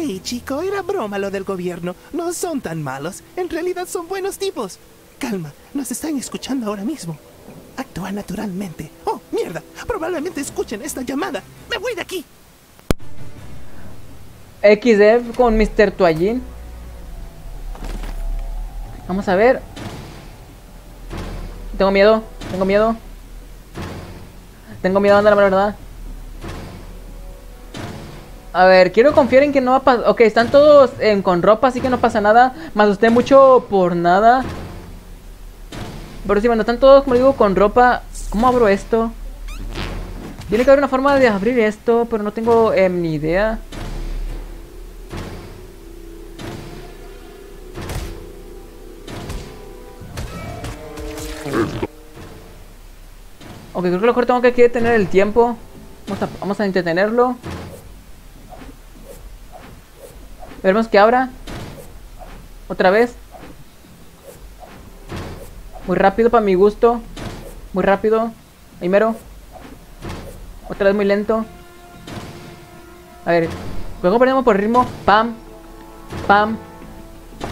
Hey, chico, era broma lo del gobierno. No son tan malos. En realidad son buenos tipos. Calma, nos están escuchando ahora mismo. Actúa naturalmente. Oh, mierda. Probablemente escuchen esta llamada. Me voy de aquí. XF con Mr. Toallín. Vamos a ver. Tengo miedo, tengo miedo. Tengo miedo, anda la verdad. A ver, quiero confiar en que no va a pasar. Ok, están todos con ropa, así que no pasa nada. Me asusté mucho por nada. Pero sí, bueno, están todos, como digo, con ropa. ¿Cómo abro esto? Tiene que haber una forma de abrir esto, pero no tengo eh, ni idea. Ok, creo que a lo mejor tengo que detener el tiempo. Vamos a, vamos a entretenerlo. Veremos que abra. Otra vez. Muy rápido para mi gusto. Muy rápido. Primero. Otra vez muy lento. A ver. Luego ponemos por ritmo. Pam. Pam.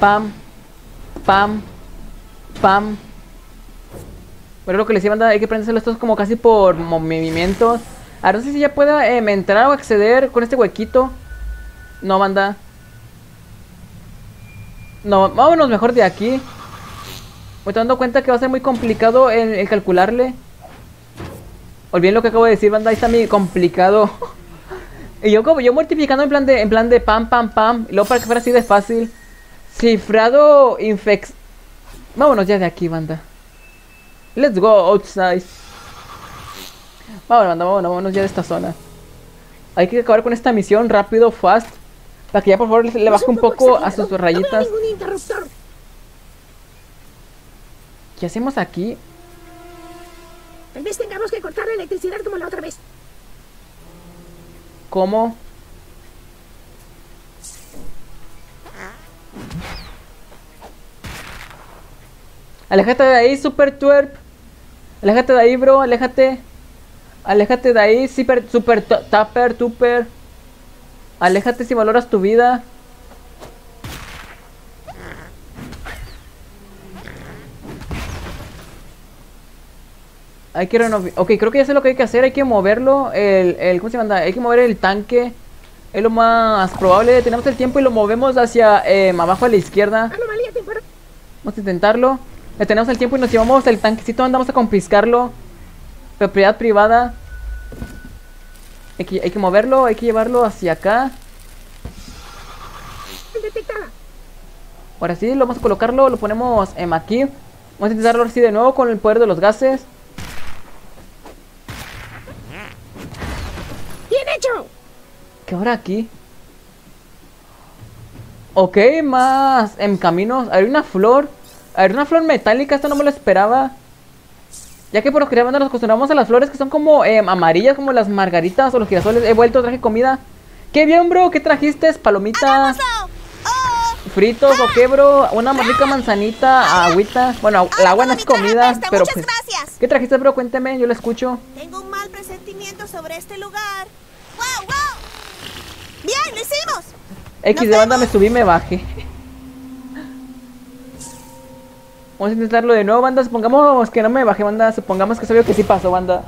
Pam. Pam. Pam. Pero lo que les iba a dar, hay que prendérselo estos como casi por movimientos. Ahora no sé si ya pueda em, entrar o acceder con este huequito. No, banda. No, vámonos mejor de aquí. Me estoy dando cuenta que va a ser muy complicado el, calcularle. Olviden lo que acabo de decir, banda. Ahí está mi complicado. y yo como yo multiplicando en plan de en plan de pam pam pam. Y luego para que fuera así de fácil. Cifrado infex. Vámonos ya de aquí, banda. Let's go outside. Vámonos, vámonos, vámonos ya de esta zona. Hay que acabar con esta misión rápido, fast. Para que ya por favor le baje un poco a sus rayitas. ¿Qué hacemos aquí? Tal vez tengamos que cortar la electricidad como la otra vez. ¿Cómo? Aléjate de ahí, Super Twerp. Aléjate de ahí, bro. Aléjate. Aléjate de ahí, super, super, tupper, tupper. Aléjate si valoras tu vida. Hay que renovar. Ok, creo que ya sé lo que hay que hacer. Hay que moverlo. El, el, ¿Cómo se llama? Hay que mover el tanque. Es lo más probable. Tenemos el tiempo y lo movemos hacia eh, abajo a la izquierda. Vamos a intentarlo. Tenemos el tiempo y nos llevamos el tanquecito. Andamos a confiscarlo. Propiedad privada. Hay que, hay que moverlo, hay que llevarlo hacia acá. Ahora sí, lo vamos a colocarlo, lo ponemos en aquí. Vamos a intentarlo así de nuevo con el poder de los gases. ¡Bien hecho! ¿Qué ahora aquí? Ok, más en caminos. Hay una flor. Ver, una flor metálica, esto no me lo esperaba. Ya que por lo general nos acostumbramos a las flores que son como em, amarillas, como las margaritas o los girasoles. He vuelto, traje comida. ¡Qué bien, bro! ¿Qué trajiste? ¿Palomitas? Oh. ¿Fritos o qué, bro? Una rica manzanita, agüita. Bueno, el agua no es comida, pero pues... ¿Qué trajiste, bro? Cuénteme, yo lo escucho. Tengo un mal presentimiento sobre este lugar. ¡Wow, wow! ¡Bien, lo hicimos! X de banda me subí me bajé. Vamos a intentarlo de nuevo, banda. Supongamos que no me bajé, banda. Supongamos que sabía que sí pasó, banda.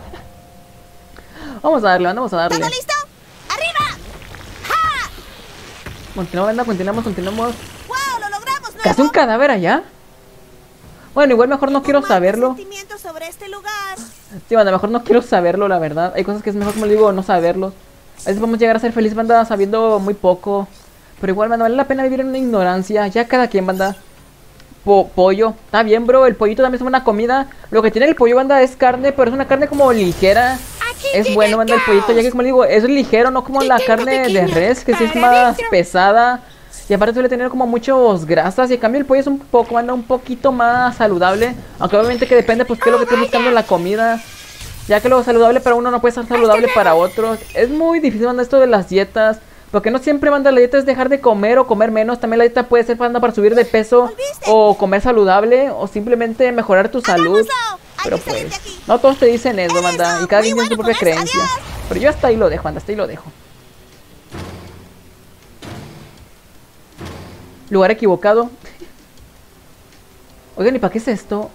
Vamos a darle, banda, vamos a darle. ¿Todo listo? ¡Arriba! ¡Ja! Continuamos, banda, continuamos, continuamos. ¡Wow! ¡Lo logramos! ¿Qué hace un cadáver allá? Bueno, igual mejor no quiero saberlo. sobre este lugar. Sí, banda, mejor no quiero saberlo, la verdad. Hay cosas que es mejor, como digo, no saberlo. A veces podemos llegar a ser feliz, banda, sabiendo muy poco. Pero igual, banda, vale la pena vivir en una ignorancia. Ya cada quien, banda pollo. Está bien, bro. El pollito también es una comida. Lo que tiene el pollo, banda, es carne, pero es una carne como ligera. es bueno, banda, el pollito, ya que como digo, es ligero, no como la carne de res, que sí es más pesada. Y aparte suele tener como muchos grasas. Y en cambio el pollo es un poco, banda, un poquito más saludable. Aunque obviamente que depende, pues, qué es lo que estés buscando en la comida. Ya que lo saludable para uno no puede ser saludable para otros. Es muy difícil, banda, esto de las dietas. Porque no siempre, manda la dieta es dejar de comer o comer menos. También la dieta puede ser banda para subir de peso o comer saludable o simplemente mejorar tu salud. Pero pues, no todos te dicen eso, manda. Y cada quien tiene su propia creencia. Pero yo hasta ahí lo dejo, anda, hasta ahí lo dejo. Lugar equivocado. Oigan, ¿y para qué es esto?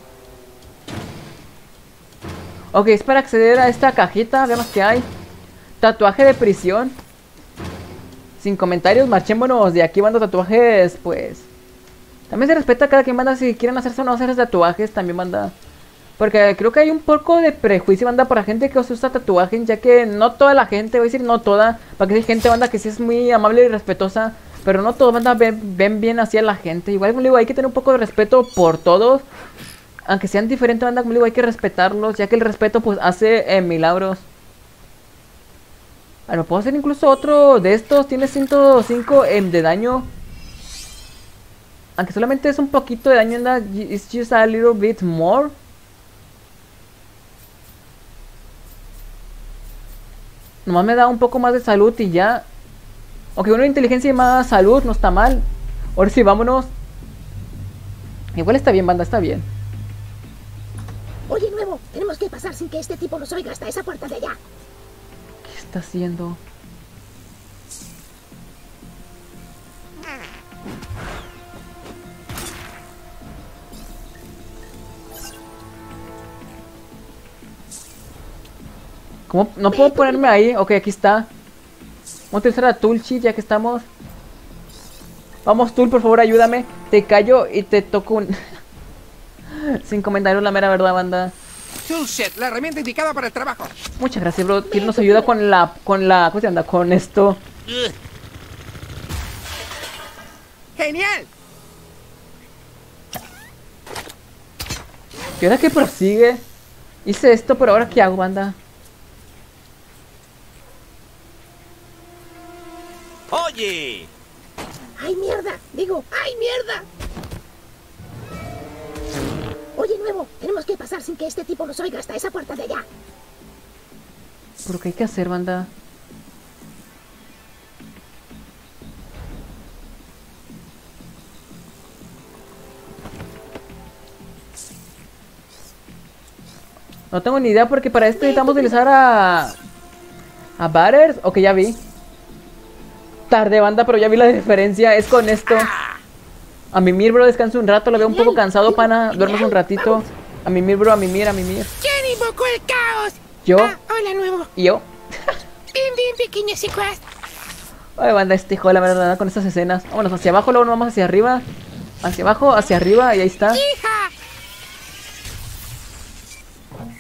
Ok, es para acceder a esta cajita. Veamos qué hay. Tatuaje de prisión. Sin comentarios, marchémonos de aquí, mando tatuajes, pues... También se respeta a cada quien manda si quieren hacerse o no hacerse tatuajes, también manda... Porque creo que hay un poco de prejuicio, banda, para gente que usa tatuajes, ya que no toda la gente, voy a decir no toda, porque hay gente, banda, que sí es muy amable y respetuosa, pero no todos, banda, ven, ven bien hacia la gente. Igual, como digo, hay que tener un poco de respeto por todos, aunque sean diferentes, banda, como digo, hay que respetarlos, ya que el respeto, pues, hace eh, milagros. Bueno, puedo hacer incluso otro de estos, tiene 105 em, de daño. Aunque solamente es un poquito de daño, it's just a little bit more. Nomás me da un poco más de salud y ya. Aunque una inteligencia y más salud no está mal. Ahora sí, vámonos. Igual está bien, banda, está bien. Oye, nuevo, tenemos que pasar sin que este tipo nos oiga hasta esa puerta de allá. ¿Qué está haciendo? ¿Cómo? No puedo ponerme ahí. Ok, aquí está. Vamos a utilizar a Tulchi ya que estamos. Vamos, Tul, por favor, ayúdame. Te callo y te toco un... Sin comentarios, la mera verdad, banda. Toolshed, la herramienta indicada para el trabajo. Muchas gracias, bro. ¿Quién nos ayuda con la... con la... ¿Cómo se anda? Con esto. ¡Genial! ¿Qué hora que prosigue? Hice esto, pero ahora ¿qué hago, banda? ¡Oye! ¡Ay, mierda! Digo, ¡ay, mierda! Oye, nuevo, tenemos que pasar sin que este tipo nos oiga hasta esa puerta de allá. ¿Pero qué hay que hacer, banda? No tengo ni idea porque para esto necesitamos utilizar a... A Batters. Ok, ya vi. Tarde, banda, pero ya vi la diferencia. Es con esto. A mimir, bro, descansa un rato. Lo veo un poco cansado, pana. Duermes un ratito. A mimir, bro, a mimir, a mimir. ¿Quién invocó el caos? Yo. Ah, hola, nuevo. ¿Y yo? Bien, bien, pequeño secuaz. Ay, banda, este hijo de la verdad con estas escenas. Vámonos hacia abajo, luego nos vamos hacia arriba. Hacia abajo, hacia arriba, y ahí está. ¡Hija!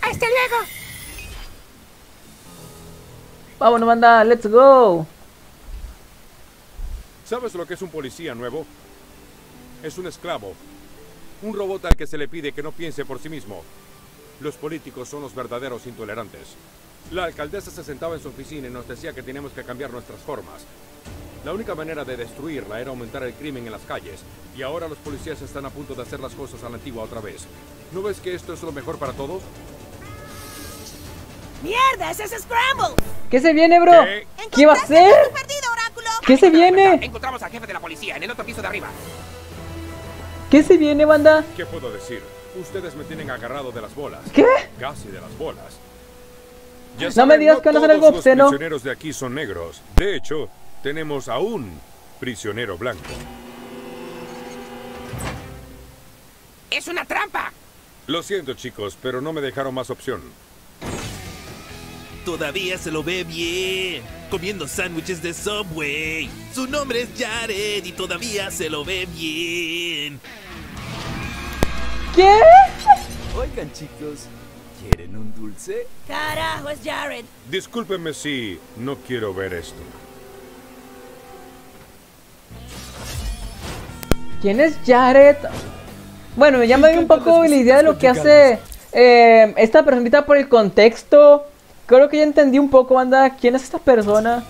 ¡Hasta luego! Vámonos, banda, let's go. ¿Sabes lo que es un policía nuevo? Es un esclavo. Un robot al que se le pide que no piense por sí mismo. Los políticos son los verdaderos intolerantes. La alcaldesa se sentaba en su oficina y nos decía que teníamos que cambiar nuestras formas. La única manera de destruirla era aumentar el crimen en las calles. Y ahora los policías están a punto de hacer las cosas a la antigua otra vez. ¿No ves que esto es lo mejor para todos? ¡Mierda! ¡Ese es Scramble! ¿Qué se viene, bro? ¿Qué? ¿Qué va a ¿Encontraste ser? tu perdido, Oráculo? ¿Qué se viene? Encontramos al jefe de la policía en el otro piso de arriba. ¿Qué se viene, banda? ¿Qué puedo decir? Ustedes me tienen agarrado de las bolas. ¿Qué? Casi de las bolas. Ya No me digas que van a hacer algo obsceno. Los prisioneros de aquí son negros. De hecho, tenemos a un prisionero blanco. ¡Es una trampa! Lo siento, chicos, pero no me dejaron más opción. Todavía se lo ve bien, comiendo sándwiches de Subway. Su nombre es Jared y todavía se lo ve bien. ¿Qué? Oigan chicos, ¿quieren un dulce? Carajo, es Jared. Discúlpenme si no quiero ver esto. ¿Quién es Jared? Bueno, ya me doy un poco la idea de lo que hace eh, esta personita por el contexto. Creo que ya entendí un poco, banda. ¿Quién es esta persona?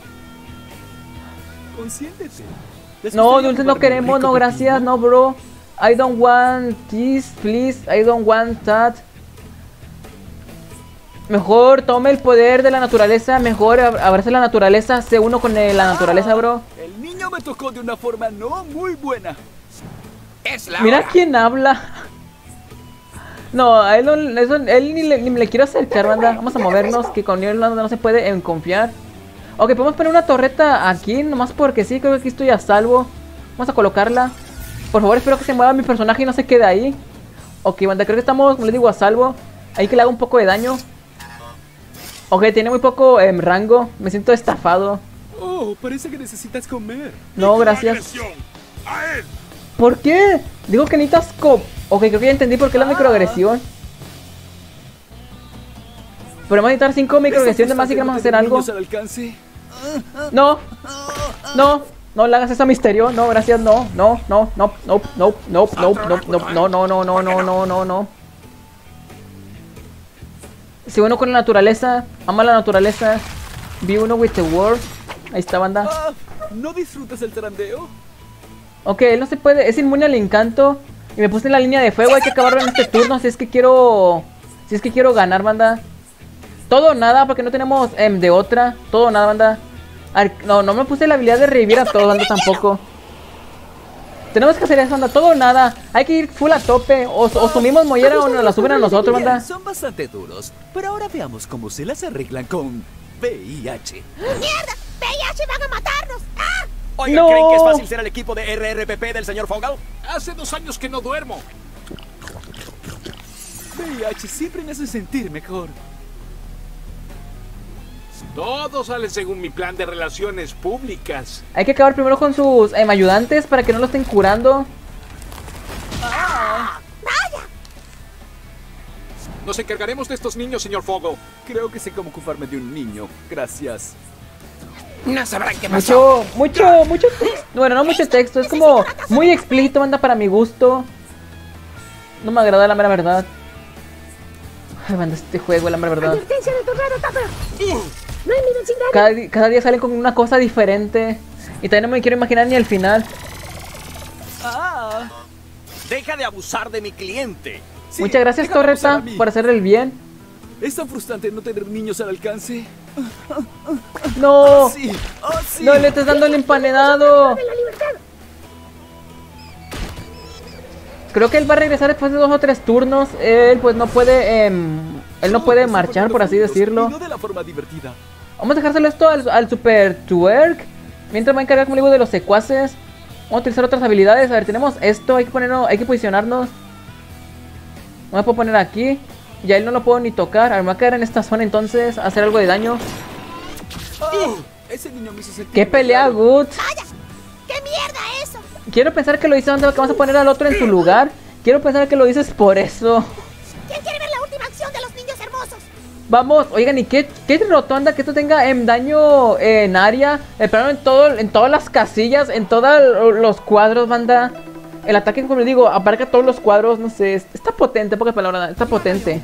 Consiéntete. ¿Les No, dulces no queremos, no, gracias, no, bro. I don't want this, please. I don't want that. Mejor tome el poder de la naturaleza. Mejor ab- abrace la naturaleza. Sé uno con la naturaleza, bro. El niño me tocó de una forma no muy buena. ¡Es la Mira hora! quién habla. No, a él, no, eso- él ni, le, ni me le quiero acercar, banda. Vamos a movernos, que con él no, no se puede en confiar. Ok, podemos poner una torreta aquí, nomás porque sí, creo que aquí estoy a salvo. Vamos a colocarla. Por favor, espero que se mueva mi personaje y no se quede ahí. Ok, banda, creo que estamos, como les digo, a salvo. Hay que le haga un poco de daño. Ok, tiene muy poco em, rango. Me siento estafado. Oh, parece que necesitas comer. No, gracias. ¿Por qué? Digo que necesitas co... Ok, creo que ya entendí por qué la microagresión. Podemos necesitar 5 microagresiones más si queremos hacer algo. No, no, no le hagas eso a Misterio. No, gracias, no, no, no, no, no, no, no, no, no, no, no, no, no, no, no, no, no, no. Si uno con la naturaleza, ama la naturaleza. Vi uno with the world. Ahí está, banda. Ah, ¿No disfrutas el trandeo? Ok, él no se puede, es inmune al encanto. Y me puse en la línea de fuego, hay que acabarlo en este turno. Si es que quiero. Si es que quiero ganar, banda. Todo o nada, porque no tenemos em, de otra. Todo o nada, banda. Ar- no, no me puse la habilidad de revivir a todos, banda, tampoco. Tenemos que hacer eso, banda. Todo o nada. Hay que ir full a tope. O, o sumimos mollera o nos la suben a nosotros, banda. Son bastante duros, pero ahora veamos cómo se las arreglan con VIH. ¡Mierda! ¡VIH van a matarnos! ¡Ah! Oigan, No. ¿creen que es fácil ser el equipo de RRPP del señor Fogel? Hace dos años que no duermo. VIH siempre me hace sentir mejor. Todo sale según mi plan de relaciones públicas. Hay que acabar primero con sus em, ayudantes para que no lo estén curando. Nos encargaremos de estos niños, señor Fogel. Creo que sé cómo ocuparme de un niño. Gracias. No sabrán qué pasó. Mucho, mucho, mucho texto. Bueno, no mucho texto, es como muy explícito, banda, para mi gusto. No me agrada la mera verdad. Ay, banda, este juego, la mera verdad. Daño. Cada, día salen con una cosa diferente. Y también no me quiero imaginar ni el final. Ah, Deja de abusar de mi cliente. sí, Muchas gracias, Torreta, por hacerle el bien. ¿Es tan frustrante no tener niños al alcance? No, Sí, oh, sí. no le estés dando el empanedado. Creo que él va a regresar después de dos o tres turnos. Él pues no puede, em, él no puede marchar, por así decirlo. y No de la forma divertida. Vamos a dejárselo esto al, al Super Twerk. Mientras va a encargar, como digo, de los secuaces. Vamos a utilizar otras habilidades. A ver, tenemos esto. Hay que ponernos, hay que posicionarnos. No me puedo poner aquí. Ya él no lo puedo ni tocar. A ver, me va a quedar en esta zona entonces. Hacer algo de daño. Ese niño me hizo ¡Qué pelea, raro. good! ¡Vaya! ¿Qué mierda eso? Quiero pensar que lo hice donde vamos a poner al otro en su lugar. Quiero pensar que lo dices por eso. ¿Quién quiere ver la última acción de los niños hermosos? Vamos, oigan, ¿y qué, qué rotonda que esto tenga em, daño en área? El plano en todo, en todas las casillas, en todos los cuadros, banda. El ataque, como les digo, abarca todos los cuadros, no sé, es- está potente, en pocas palabras, está potente.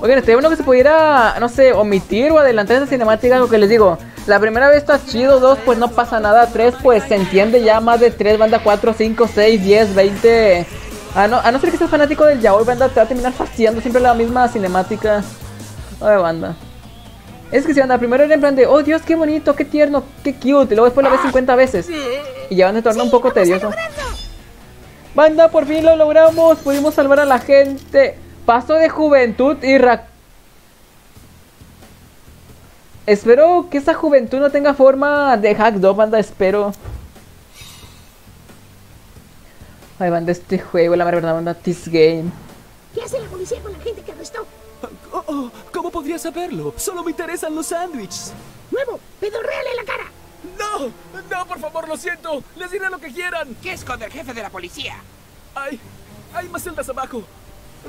Oigan, estaría bueno que se pudiera, no sé, omitir o adelantar esa cinemática, lo que les digo. La primera vez está chido, dos, pues no pasa nada, tres, pues se entiende ya más de tres, banda, cuatro, cinco, seis, diez, veinte... A no, a no ser que seas fanático del yaoi, banda, te va a terminar fastidiando siempre la misma cinemática. Ay, banda. Es que si banda, primero era en plan de, oh Dios, qué bonito, qué tierno, qué cute, y luego después la ves 50 veces. Y ya van a torna un poco tedioso. Banda, por fin lo logramos, pudimos salvar a la gente. Paso de juventud y ra... Espero que esa juventud no tenga forma de hack dog, banda, espero. Ay, banda, este juego, la verdad, banda, this game. ¿Qué hace la policía con la gente que arrestó? Oh, oh, ¿Cómo podría saberlo? Solo me interesan los sándwiches. Nuevo, pedorréale la cara. ¡No! ¡No, por favor, lo siento! ¡Les diré lo que quieran! ¿Qué esconde el jefe de la policía? ¡Hay! ¡Hay más celdas abajo!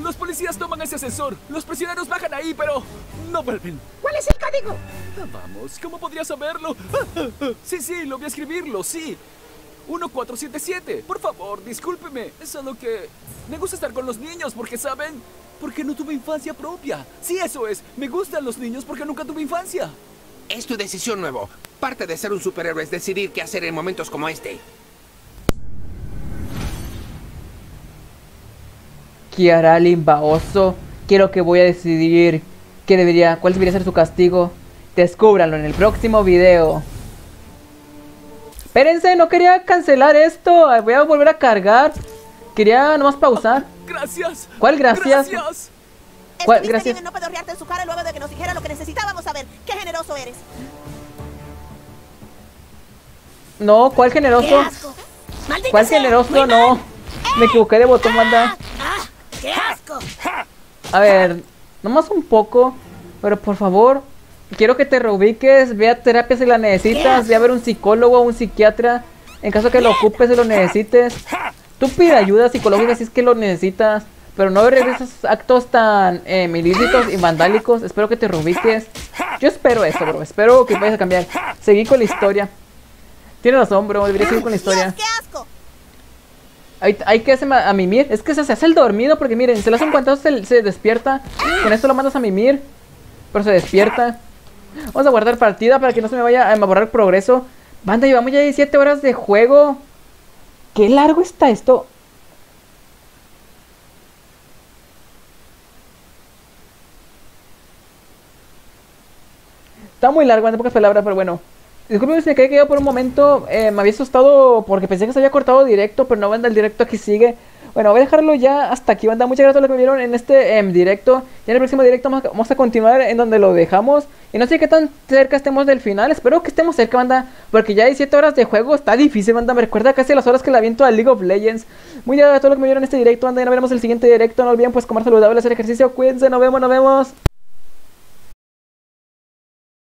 Los policías toman ese ascensor. Los prisioneros bajan ahí, pero no vuelven. ¿Cuál es el código? Ah, Vamos, ¿cómo podría saberlo? Sí, sí, lo voy a escribirlo, sí. 1477. Por favor, discúlpeme. Es solo que me gusta estar con los niños porque, ¿saben? Porque no tuve infancia propia. Sí, eso es. Me gustan los niños porque nunca tuve infancia. Es tu decisión nuevo. Parte de ser un superhéroe es decidir qué hacer en momentos como este. ¿Qué hará Limbaoso? Quiero que voy a decidir qué debería, cuál debería ser su castigo. Descúbranlo en el próximo video. Espérense, no quería cancelar esto. Voy a volver a cargar. Quería nomás pausar. Gracias. ¿Cuál gracias? Gracias. ¿Cuál? Gracias. no pedorrearte en su cara luego de que nos dijera lo que necesitábamos saber. ¡Qué generoso eres! No, ¿cuál ¡Qué generoso? ¿Cuál generoso? No. Me equivoqué de botón, banda. ¡Ah! ¡Qué asco! A ver, nomás un poco, pero por favor, quiero que te reubiques, ve a terapia si la necesitas, ve a ver un psicólogo o un psiquiatra, en caso que lo ocupes y lo necesites. Tú pide ayuda psicológica si es que lo necesitas, pero no regreses actos tan eh, ilícitos y vandálicos. Espero que te reubiques. Yo espero eso, bro. Espero que vayas a cambiar. Seguí con la historia. Tienes razón, bro. Debería seguir con la historia. Dios, qué asco. Hay, hay que hacer a mimir. Es que se hace el dormido porque miren, se le hace un cuantazo, se, se despierta. Con esto lo mandas a mimir. Pero se despierta. Vamos a guardar partida para que no se me vaya a borrar progreso. Banda, llevamos ya 17 horas de juego. Qué largo está esto. Está muy largo, en pocas palabras, pero bueno. Disculpen si me quedé quedado por un momento. eh, me había asustado porque pensé que se había cortado directo, pero no, banda, el directo aquí sigue. Bueno, voy a dejarlo ya hasta aquí, banda. Muchas gracias a los que me vieron en este em, directo. Ya en el próximo directo vamos a, continuar en donde lo dejamos. Y no sé qué tan cerca estemos del final. Espero que estemos cerca, banda. Porque ya hay 7 horas de juego. Está difícil, banda. Me recuerda casi las horas que la aviento a League of Legends. Muy gracias a todos los que me vieron en este directo, banda. Y nos vemos en el siguiente directo. No olviden, pues, comer saludable, hacer ejercicio. Cuídense, nos vemos, nos vemos.